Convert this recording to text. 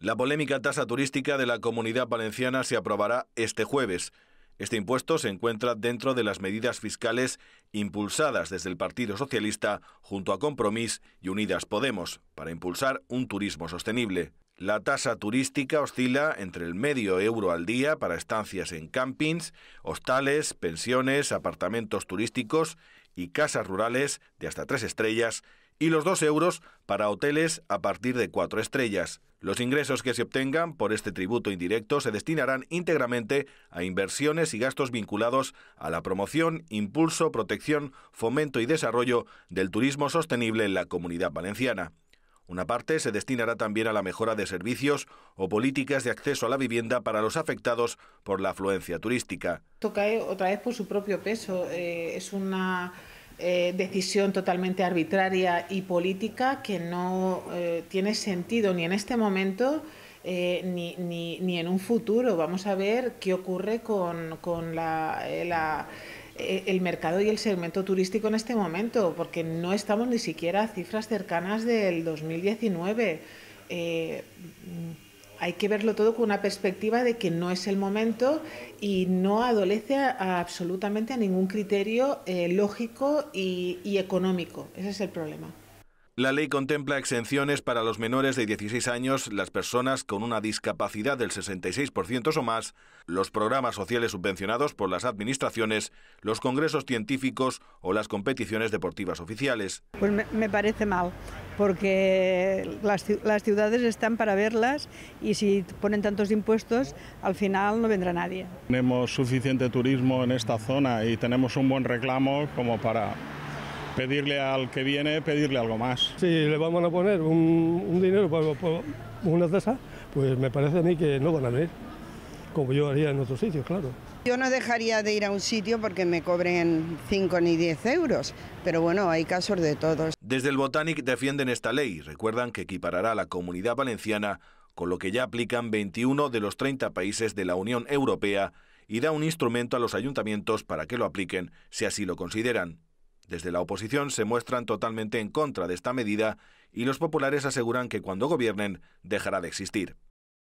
La polémica tasa turística de la comunidad valenciana se aprobará este jueves. Este impuesto se encuentra dentro de las medidas fiscales impulsadas desde el Partido Socialista junto a Compromís y Unidas Podemos para impulsar un turismo sostenible. La tasa turística oscila entre el medio euro al día para estancias en campings, hostales, pensiones, apartamentos turísticos y casas rurales de hasta tres estrellas y los dos euros para hoteles a partir de cuatro estrellas. Los ingresos que se obtengan por este tributo indirecto se destinarán íntegramente a inversiones y gastos vinculados a la promoción, impulso, protección, fomento y desarrollo del turismo sostenible en la comunidad valenciana. Una parte se destinará también a la mejora de servicios o políticas de acceso a la vivienda para los afectados por la afluencia turística. Toca otra vez por su propio peso. Eh, es una eh, decisión totalmente arbitraria y política que no eh, tiene sentido ni en este momento eh, ni, ni, ni, en un futuro. Vamos a ver qué ocurre con, con la, la, el mercado y el segmento turístico en este momento, porque no estamos ni siquiera a cifras cercanas del 2019 hay que verlo todo con una perspectiva de que no es el momento y no adolece absolutamente a ningún criterio eh, lógico y económico. Ese es el problema. La ley contempla exenciones para los menores de 16 años, las personas con una discapacidad del 66% o más, los programas sociales subvencionados por las administraciones, los congresos científicos o las competiciones deportivas oficiales. Pues me, parece mal, porque las, las ciudades están para verlas y si ponen tantos impuestos, al final no vendrá nadie. Tenemos suficiente turismo en esta zona y tenemos un buen reclamo como para pedirle al que viene, pedirle algo más. Si le vamos a poner un, dinero para, una tasa, pues me parece a mí que no van a venir, como yo haría en otros sitios, claro. Yo no dejaría de ir a un sitio porque me cobren 5 ni 10 euros, pero bueno, hay casos de todos. Desde el Botanic defienden esta ley, recuerdan que equiparará a la comunidad valenciana con lo que ya aplican 21 de los 30 países de la Unión Europea y da un instrumento a los ayuntamientos para que lo apliquen si así lo consideran. Desde la oposición se muestran totalmente en contra de esta medida y los populares aseguran que cuando gobiernen dejará de existir.